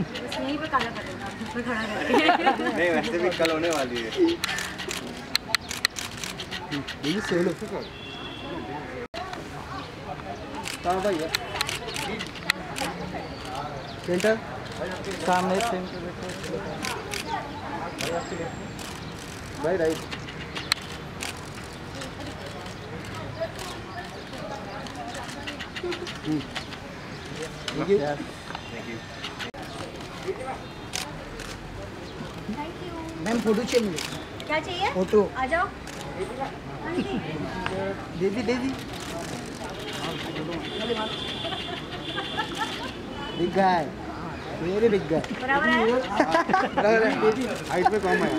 यहीं पे काला कर देना धूप में खड़ा करके नहीं वैसे भी कल होने वाली है। दीदी सोलो कहाँ भैया सेंटर सामने सेंटर भाई राइट देखिए थैंक मैम फ़ोटो चाहिए क्या चाहिए? फ़ोटो आ जाओ। हाँ जी दीदी दीदी big guy very big guy बराबर है। हाइट पे कम है।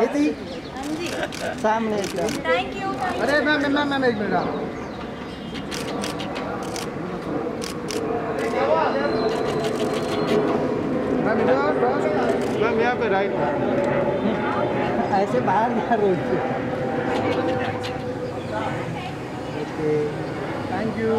दीदी हाँ जी। सामने थैंक यू अरे मैम मैम मैम एक मिनट। आप मैम इधर बस मैम यहाँ पे राइट ऐसे बाहर ना रोड ओके थैंक यू